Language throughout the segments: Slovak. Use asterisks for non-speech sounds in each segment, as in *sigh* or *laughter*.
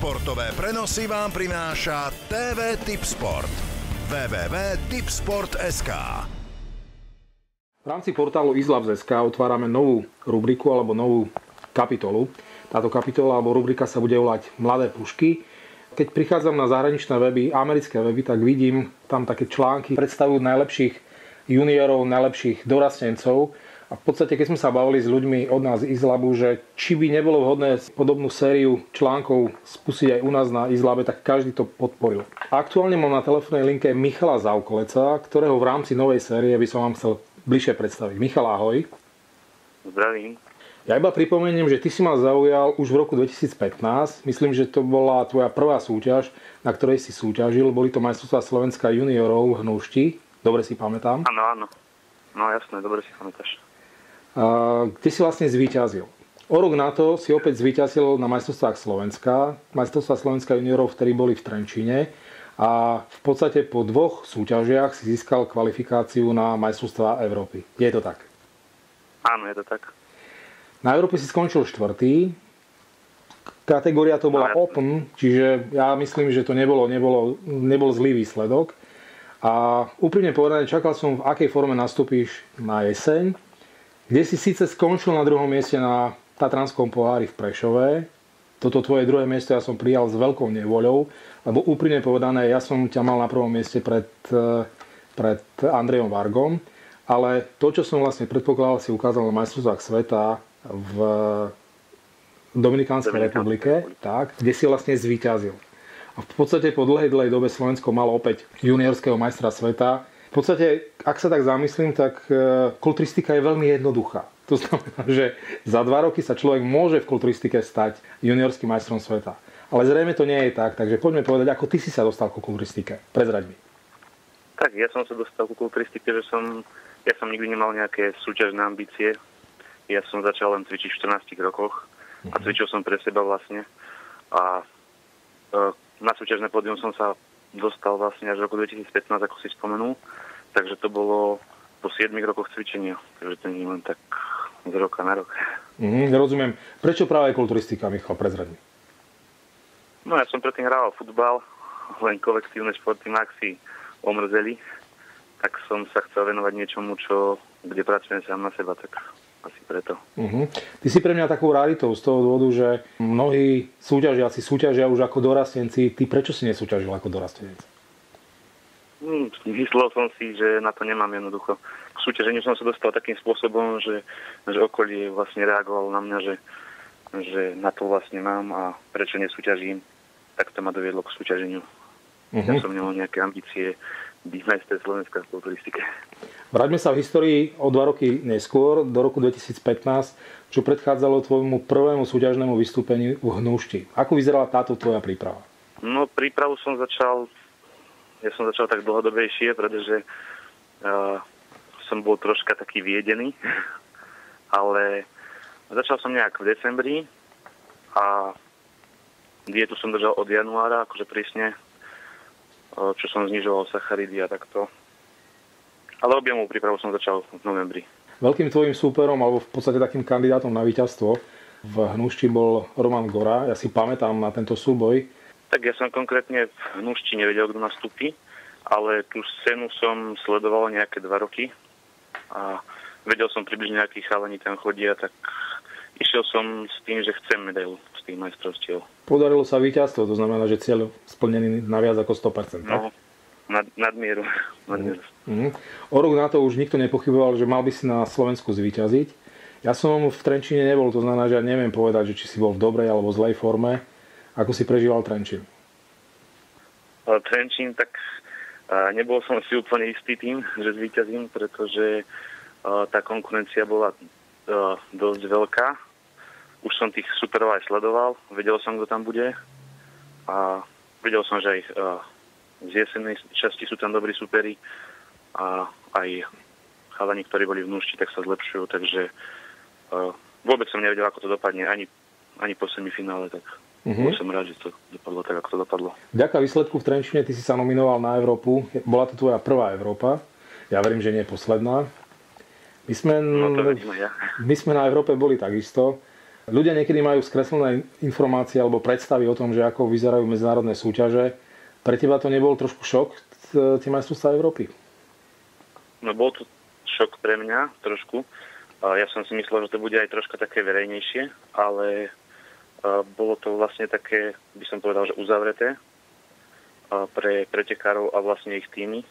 Športové prenosy vám prináša TV Tip Sport. www.tipsport.sk V rámci portálu islabs.sk otvárame novú rubriku alebo novú kapitolu. Táto kapitola alebo rubrika sa bude volať Mladé pušky. Keď prichádzam na zahraničné weby, americké weby, tak vidím tam také články, predstavujú najlepších juniorov, najlepších dorastencov a v podstate, keď sme sa bavili s ľuďmi od nás z Izlabu, že či by nebolo vhodné podobnú sériu článkov spustiť aj u nás na Izlabe, tak každý to podporil. Aktuálne mám na telefónnej linke Michala Zaukoleca, ktorého v rámci novej série by som vám chcel bližšie predstaviť. Michal, ahoj. Zdravím. Ja iba pripomeniem, že ty si ma zaujal už v roku 2015. Myslím, že to bola tvoja prvá súťaž, na ktorej si súťažil. Boli to majstrovstvá Slovenska juniorov v Hnušti. Dobre si pamätám. Áno, áno. No jasné, dobre si pamätáš kde si vlastne zvíťazil. O rok na to si opäť zvíťazil na majstrovstvách Slovenska. Majstrovstvá Slovenska juniorov vtedy boli v Trenčine a v podstate po dvoch súťažiach si získal kvalifikáciu na majstrovstvá Európy. Je to tak? Áno, je to tak. Na Európe si skončil štvrtý. Kategória to bola no, Open, čiže ja myslím, že to nebolo, nebolo, nebol zlý výsledok. A úprimne povedané, čakal som, v akej forme nastúpiš na jeseň kde si síce skončil na druhom mieste na Tatranskom pohári v Prešove. Toto tvoje druhé miesto ja som prijal s veľkou nevoľou, lebo úprimne povedané, ja som ťa mal na prvom mieste pred, eh, pred Andrejom Vargom, ale to, čo som vlastne predpokladal, si ukázal na majstrovstvách sveta v Dominikánskej republike, tak, kde si vlastne zvíťazil. A v podstate po dlhej, dlhej dobe Slovensko malo opäť juniorského majstra sveta, v podstate, ak sa tak zamyslím, tak e, kulturistika je veľmi jednoduchá. To znamená, že za dva roky sa človek môže v kulturistike stať juniorským majstrom sveta. Ale zrejme to nie je tak, takže poďme povedať, ako ty si sa dostal ku kulturistike. Prezraď mi. Tak ja som sa dostal ku kulturistike, že som, ja som nikdy nemal nejaké súťažné ambície. Ja som začal len cvičiť v 14 rokoch a mhm. cvičil som pre seba vlastne. A e, na súťažné pódium som sa dostal vlastne až v roku 2015, ako si spomenul. Takže to bolo po 7 rokoch cvičenia. Takže to nie len tak z roka na rok. Mm, rozumiem. Prečo práve kulturistika, Michal, prezradni? No ja som predtým hral futbal, len kolektívne športy maxi omrzeli, tak som sa chcel venovať niečomu, čo, kde pracujem sám na seba, tak asi preto. Uh-huh. Ty si pre mňa takou raritou z toho dôvodu, že mnohí súťažiaci súťažia už ako dorastenci. Ty prečo si nesúťažil ako dorastenec? Hmm, myslel som si, že na to nemám jednoducho. K súťaženiu som sa dostal takým spôsobom, že, že okolie vlastne reagovalo na mňa, že, že na to vlastne mám a prečo nesúťažím. Tak to ma doviedlo k súťaženiu. Uh-huh. Ja som nemal nejaké ambície byť majster Slovenska v kulturistike. Vráťme sa v histórii o dva roky neskôr, do roku 2015, čo predchádzalo tvojmu prvému súťažnému vystúpeniu v Hnúšti. Ako vyzerala táto tvoja príprava? No, prípravu som začal, ja som začal tak dlhodobejšie, pretože uh, som bol troška taký viedený, *laughs* ale začal som nejak v decembri a dietu som držal od januára, akože prísne čo som znižoval sacharidy a takto. Ale objemovú prípravu som začal v novembri. Veľkým tvojim súperom, alebo v podstate takým kandidátom na víťazstvo v Hnušti bol Roman Gora. Ja si pamätám na tento súboj. Tak ja som konkrétne v Hnušti nevedel, kto nastúpi, ale tú scénu som sledoval nejaké dva roky a vedel som približne, akí chalani tam chodia, tak išiel som s tým, že chcem medailu z tých majstrovstiev. Podarilo sa víťazstvo, to znamená, že cieľ splnený na viac ako 100%. No, nad, nadmieru. *laughs* nadmieru. Mm-hmm. O rok na to už nikto nepochyboval, že mal by si na Slovensku zvíťaziť. Ja som v Trenčine nebol, to znamená, že ja neviem povedať, že či si bol v dobrej alebo zlej forme. Ako si prežíval Trenčín? Trenčín, tak nebol som si úplne istý tým, *laughs* že zvíťazím, pretože tá konkurencia bola dosť veľká už som tých superov aj sledoval, vedel som, kto tam bude a vedel som, že aj z jesennej časti sú tam dobrí superi a aj chalani, ktorí boli v núšti, tak sa zlepšujú, takže uh, vôbec som nevedel, ako to dopadne, ani, ani po semifinále, tak uh-huh. som rád, že to dopadlo tak, ako to dopadlo. Vďaka výsledku v Trenčine ty si sa nominoval na Európu. Bola to tvoja prvá Európa. Ja verím, že nie posledná. My sme, no to ja. *laughs* my sme na Európe boli takisto. Ľudia niekedy majú skreslené informácie alebo predstavy o tom, že ako vyzerajú medzinárodné súťaže. Pre teba to nebol trošku šok, tie majstrovstvá Európy? No bol to šok pre mňa trošku. Ja som si myslel, že to bude aj troška také verejnejšie, ale bolo to vlastne také, by som povedal, že uzavreté pre pretekárov a vlastne ich týmy.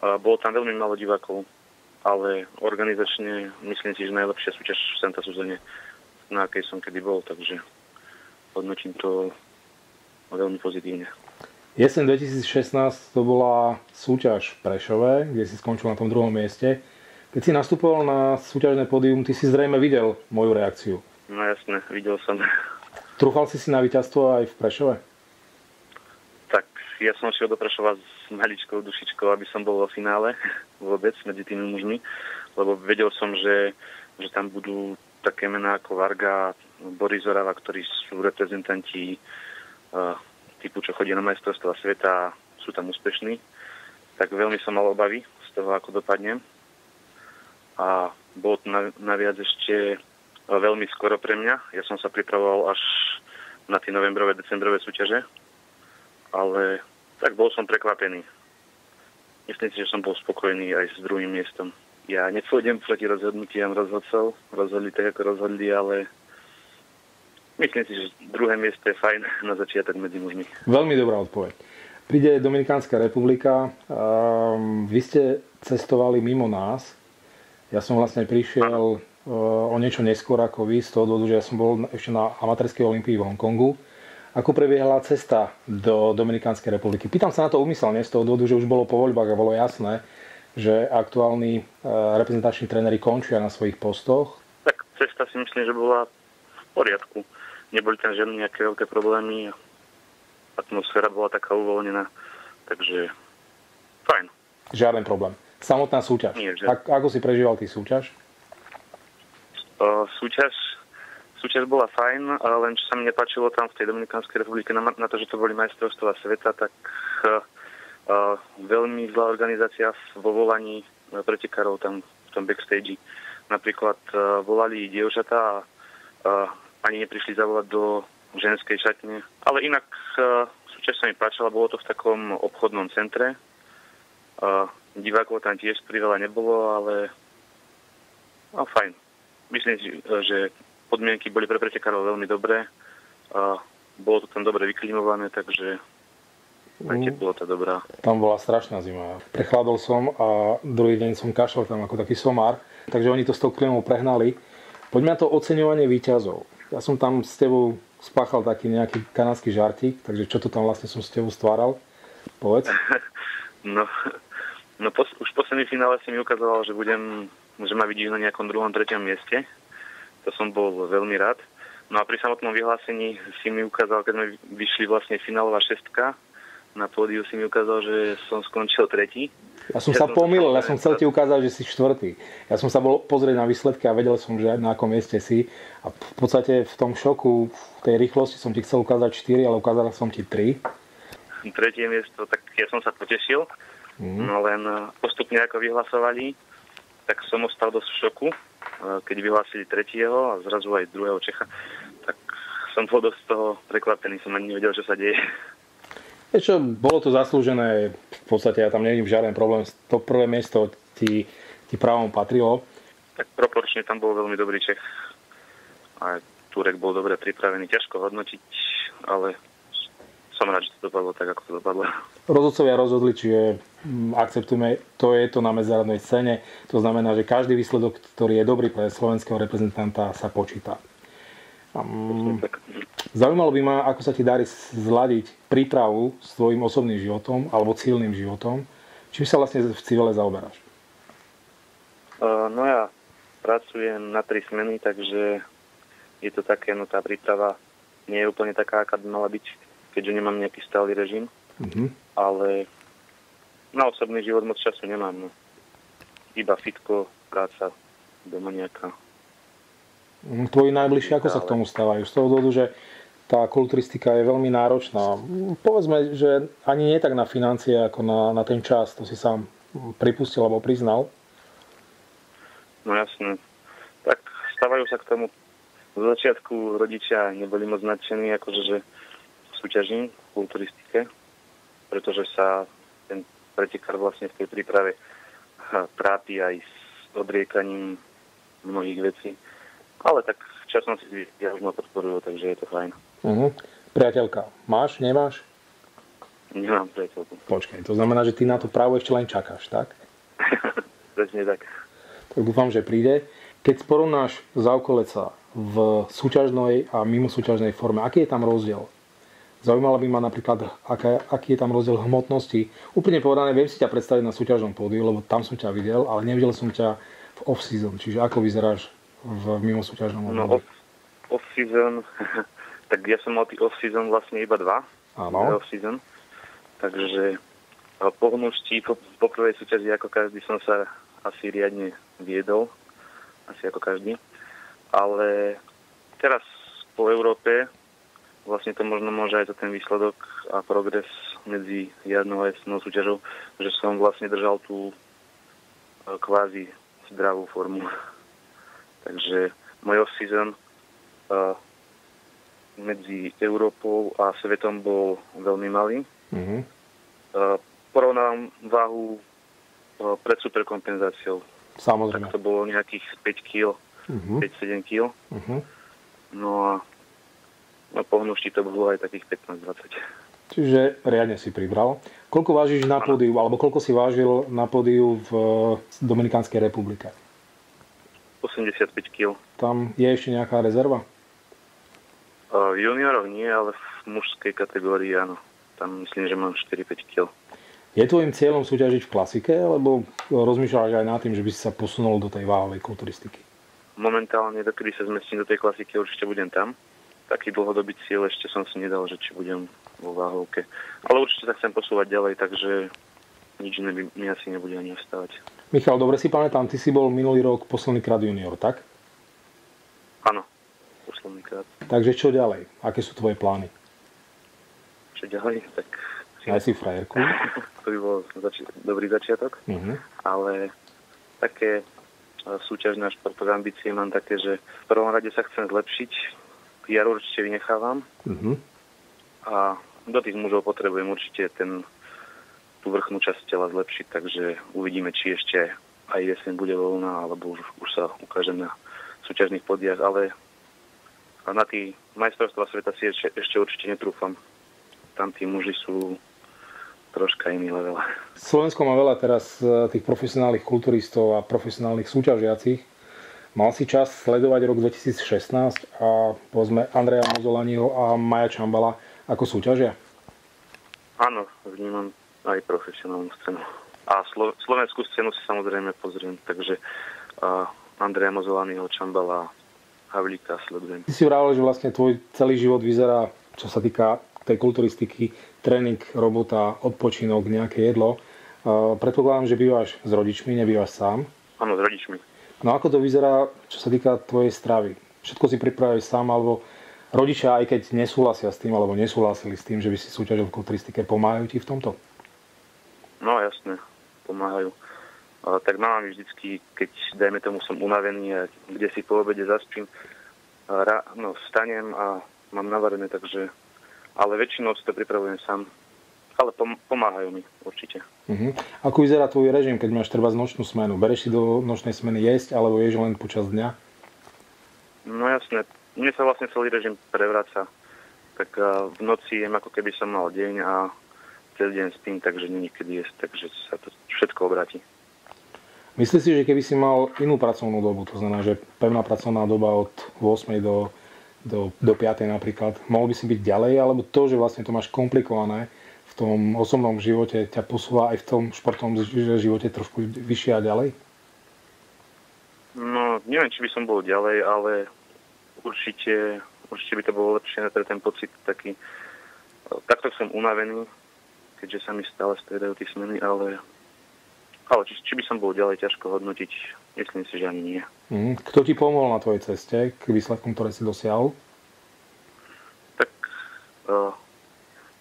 Bolo tam veľmi malo divákov, ale organizačne myslím si, že najlepšia súťaž v Santa Suzane, na akej som kedy bol, takže hodnotím to veľmi pozitívne. Jesen 2016 to bola súťaž v Prešove, kde si skončil na tom druhom mieste. Keď si nastupoval na súťažné pódium, ty si zrejme videl moju reakciu. No jasne, videl som. Trúfal si si na víťazstvo aj v Prešove? Tak ja som šiel do Prešova s maličkou dušičkou, aby som bol vo finále *laughs* vôbec medzi tými mužmi, lebo vedel som, že, že tam budú také mená ako Varga, Boris Zorava, ktorí sú reprezentanti uh, typu, čo chodí na majstrovstva sveta, sú tam úspešní. Tak veľmi som mal obavy z toho, ako dopadnem. A bolo to naviac ešte veľmi skoro pre mňa. Ja som sa pripravoval až na tie novembrové, decembrové súťaže, ale tak bol som prekvapený. Myslím si, že som bol spokojný aj s druhým miestom. Ja nepôjdem proti rozhodnutiam rozhodcov, rozhodli tak, ako rozhodli, ale myslím si, že druhé miesto je fajn *laughs* na začiatok medzi mužmi. Veľmi dobrá odpoveď. Príde Dominikánska republika. Um, vy ste cestovali mimo nás. Ja som vlastne prišiel o niečo neskôr ako vy, z toho dôvodu, že ja som bol ešte na amatérskej olimpii v Hongkongu. Ako prebiehala cesta do Dominikánskej republiky? Pýtam sa na to umyselne z toho dôvodu, že už bolo po voľbách a bolo jasné, že aktuálni e, reprezentační tréneri končia na svojich postoch. Tak cesta si myslím, že bola v poriadku. Neboli tam žiadne nejaké veľké problémy. Atmosféra bola taká uvoľnená. Takže fajn. Žiaden problém. Samotná súťaž. Nie, že... ako si prežíval ty súťaž? súťaž, súťaž bola fajn, len čo sa mi nepačilo tam v tej Dominikánskej republike na, na to, že to boli majstrovstvá sveta, tak uh, uh, veľmi zlá organizácia vo volaní pretekárov tam v tom backstage. Napríklad uh, volali dievčatá a uh, ani neprišli zavolať do ženskej šatne. Ale inak uh, súťaž sa mi páčila, bolo to v takom obchodnom centre. Uh, divákov tam tiež priveľa nebolo, ale no, fajn myslím si, že podmienky boli pre pretekárov veľmi dobré. A bolo to tam dobre vyklimované, takže aj mm. teplota dobrá. Tam bola strašná zima. Prechladol som a druhý deň som kašľal tam ako taký somár, takže oni to s tou klimou prehnali. Poďme na to oceňovanie výťazov. Ja som tam s tebou spáchal taký nejaký kanadský žartík, takže čo to tam vlastne som s tebou stváral? Povedz. *laughs* no, no pos, už po semifinále si mi ukazoval, že budem že ma vidíš na nejakom druhom, treťom mieste. To som bol veľmi rád. No a pri samotnom vyhlásení si mi ukázal, keď sme vyšli vlastne finálová šestka, na pódiu si mi ukázal, že som skončil tretí. Ja som sa pomýlil, ja som chcel ti ukázať, že si štvrtý. Ja som sa bol pozrieť na výsledky a vedel som, že na akom mieste si. A v podstate v tom šoku, v tej rýchlosti som ti chcel ukázať 4, ale ukázal som ti 3. Tretie miesto, tak ja som sa potešil. Mm. No len postupne ako vyhlasovali, tak som ostal dosť v šoku, keď vyhlásili tretieho a zrazu aj druhého Čecha. Tak som bol dosť z toho prekvapený, som ani nevedel, čo sa deje. Čo, bolo to zaslúžené, v podstate ja tam nevidím žiaden problém. To prvé miesto ti, ti právom patrilo. Tak proporčne tam bol veľmi dobrý Čech. A Turek bol dobre pripravený, ťažko hodnotiť, ale som rád, že to dopadlo tak, ako to dopadlo. Rozhodcovia rozhodli, čiže mm, akceptujeme, to je to na medzinárodnej scéne. To znamená, že každý výsledok, ktorý je dobrý pre slovenského reprezentanta, sa počíta. Um, zaujímalo by ma, ako sa ti darí zladiť prípravu s tvojim osobným životom alebo civilným životom. Čím sa vlastne v civile zaoberáš? Uh, no ja pracujem na tri smeny, takže je to také, no tá príprava nie je úplne taká, aká by mala byť keďže nemám nejaký stály režim. Mm-hmm. Ale na osobný život moc času nemám. No. Iba fitko, práca, doma nejaká. Mhm, tvoji najbližší, ako sa k tomu stávajú? Z toho dôvodu, že tá kulturistika je veľmi náročná. Povedzme, že ani nie tak na financie, ako na, na ten čas. To si sám pripustil alebo priznal. No jasne. Tak stávajú sa k tomu Z začiatku rodičia neboli moc nadšení, akože že súťažím v kulturistike, pretože sa ten pretekár vlastne v tej príprave trápi aj s odriekaním mnohých vecí. Ale tak časom si ja už ma podporujú, takže je to fajn. Uh-huh. Priateľka, máš, nemáš? Nemám priateľku. Počkaj, to znamená, že ty na to právo ešte len čakáš, tak? *laughs* Presne tak. Tak dúfam, že príde. Keď porovnáš Zaukoleca v súťažnej a mimo súťažnej forme, aký je tam rozdiel? Zaujímalo by ma napríklad, aká, aký je tam rozdiel hmotnosti. Úplne povedané, viem si ťa predstaviť na súťažnom pódiu, lebo tam som ťa videl, ale nevidel som ťa v off-season. Čiže ako vyzeráš v mimo súťažnom No off, off-season, *laughs* tak ja som mal tých off-season vlastne iba dva. Áno. Off-season. Takže po hnutí, po, po prvej súťaži ako každý som sa asi riadne viedol. Asi ako každý. Ale teraz po Európe vlastne to možno môže aj to ten výsledok a progres medzi jarnou a jesennou súťažou, že som vlastne držal tú e, kvázi zdravú formu. Takže môj off-season uh, medzi Európou a svetom bol veľmi malý. Mm-hmm. Porovnám váhu uh, pred superkompenzáciou. Samozrejme. Tak to bolo nejakých 5 kg, Uh-huh. 5-7 kg. Uh-huh. No a no, po hnušti to bolo aj takých 15-20. Čiže riadne si pribral. Koľko vážiš na pódiu, alebo koľko si vážil na pódiu v Dominikánskej republike? 85 kg. Tam je ešte nejaká rezerva? V junioroch nie, ale v mužskej kategórii áno. Tam myslím, že mám 4-5 kg. Je tvojim cieľom súťažiť v klasike, alebo rozmýšľaš aj nad tým, že by si sa posunul do tej váhovej kulturistiky? Momentálne, dokedy sa zmestím do tej klasiky, určite budem tam. Taký dlhodobý cieľ ešte som si nedal, že či budem vo váhovke. Ale určite sa chcem posúvať ďalej, takže nič iné by mi asi nebude ani ostávať. Michal, dobre si pamätám, ty si bol minulý rok posledný krát junior, tak? Áno, posledný krát. Takže čo ďalej? Aké sú tvoje plány? Čo ďalej? Tak Aj si frajerku? *laughs* to by bol zači- dobrý začiatok. Mhm. ale také e, súťažné športové ambície mám také, že v prvom rade sa chcem zlepšiť, ja určite vynechávam Mhm. a do tých mužov potrebujem určite ten, tú vrchnú časť tela zlepšiť, takže uvidíme, či ešte aj jeseň bude voľná, alebo už, už sa ukážem na súťažných podiach, ale na tí majstrovstvá sveta si ešte, ešte určite netrúfam. Tam tí muži sú troška iný level. Slovensko má veľa teraz e, tých profesionálnych kulturistov a profesionálnych súťažiacich. Mal si čas sledovať rok 2016 a povedzme Andreja Mozolaniho a Maja Čambala ako súťažia? Áno, vnímam aj profesionálnu scénu. A slo- slovenskú scénu si samozrejme pozriem, takže uh, Andreja Mozolányho, Čambala, Havlíka sledujem. Ty si vravel, že vlastne tvoj celý život vyzerá, čo sa týka tej kulturistiky, tréning, robota, odpočinok, nejaké jedlo. Uh, predpokladám, že bývaš s rodičmi, nebývaš sám. Áno, s rodičmi. No ako to vyzerá, čo sa týka tvojej stravy? Všetko si pripravuješ sám, alebo rodičia, aj keď nesúhlasia s tým, alebo nesúhlasili s tým, že by si súťažil v kulturistike, pomáhajú ti v tomto? No jasne, pomáhajú. A, tak mi vždycky, keď dajme tomu som unavený a kde si po obede zaspím, a ra, no, vstanem a mám navarené, takže ale väčšinou si to pripravujem sám. Ale pom- pomáhajú mi určite. Uh-huh. Ako vyzerá tvoj režim, keď máš treba nočnú smenu? Bereš si do nočnej smeny jesť, alebo ješ len počas dňa? No jasne, mne sa vlastne celý režim prevraca. Tak v noci jem ako keby som mal deň a cez deň spím, takže není kedy jesť, takže sa to všetko obráti. Myslíš si, že keby si mal inú pracovnú dobu, to znamená, že pevná pracovná doba od 8 do, do, do 5 napríklad, mohol by si byť ďalej, alebo to, že vlastne to máš komplikované v tom osobnom živote, ťa posúva aj v tom športovom živote trošku vyššie a ďalej? No, neviem, či by som bol ďalej, ale určite, určite by to bolo lepšie pre ten pocit taký. Takto som unavený, keďže sa mi stále striedajú tie smeny, ale, ale či, či by som bol ďalej, ťažko hodnotiť. Myslím si, že ani nie. Mm. Kto ti pomohol na tvojej ceste k výsledkom, ktoré si dosiahol? Tak uh,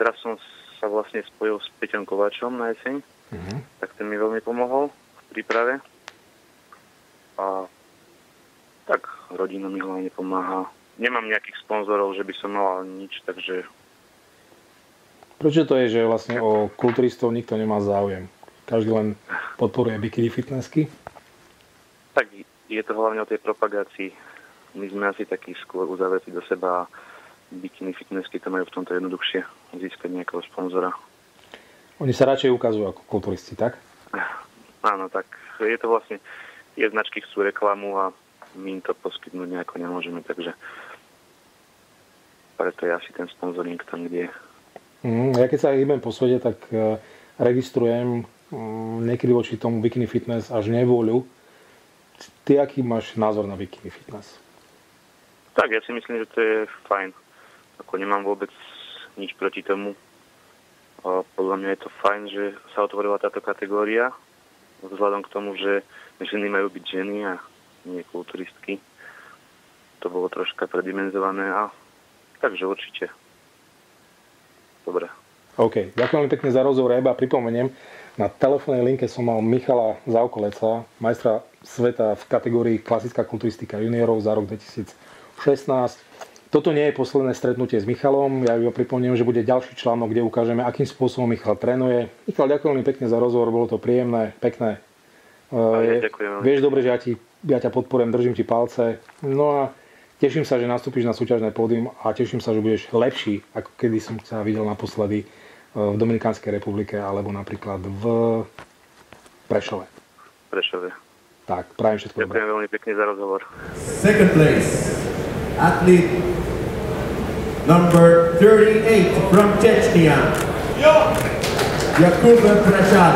teraz som sa vlastne spojil s Peťom Kováčom na jeseň, Mhm. tak ten mi veľmi pomohol v príprave. A tak rodina mi hlavne pomáha. Nemám nejakých sponzorov, že by som mal nič, takže... Prečo to je, že vlastne o kulturistov nikto nemá záujem? Každý len podporuje bikini fitnessky? Tak je to hlavne o tej propagácii. My sme asi takí skôr uzavretí do seba a bikini fitnessky to majú v tomto jednoduchšie získať nejakého sponzora. Oni sa radšej ukazujú ako kulturisti, tak? Áno, tak je to vlastne, tie značky chcú reklamu a my im to poskytnúť nejako nemôžeme, takže preto je asi ten sponzoring tam, kde je. Mm, ja keď sa hýbem po svete, tak uh, registrujem um, niekedy voči tomu bikini fitness až nevôľu. Ty aký máš názor na bikini fitness? Tak, ja si myslím, že to je fajn. Ako nemám vôbec nič proti tomu. Podľa mňa je to fajn, že sa otvorila táto kategória, vzhľadom k tomu, že ženy majú byť ženy a nie kulturistky. To bolo troška predimenzované a takže určite. Dobre. OK, ďakujem veľmi pekne za rozhovor. Iba pripomeniem, na telefónnej linke som mal Michala Zaukoleca, majstra sveta v kategórii klasická kulturistika juniorov za rok 2016. Toto nie je posledné stretnutie s Michalom. Ja iba pripomeniem, že bude ďalší článok, kde ukážeme, akým spôsobom Michal trénuje. Michal, ďakujem veľmi pekne za rozhovor, bolo to príjemné, pekné. Ja ďakujem. Vieš dobre, že ja, ti, ja ťa podporujem, držím ti palce. No a teším sa, že nastúpiš na súťažné pódium a teším sa, že budeš lepší, ako kedy som ťa videl naposledy e, v Dominikánskej republike alebo napríklad v Prešove. Prešove. Tak, prajem všetko Ďakujem dobré. veľmi pekne za rozhovor. Second place, athlete number 38 from Chechnya, Jakub Prashad.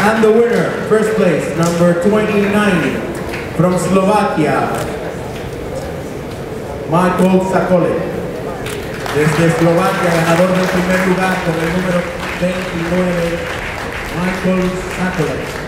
And the winner, first place, number 29 from Slovakia, Michael Sakole. Desde Eslovaquia, ganador del primer lugar con el número 29, Michael Sakole.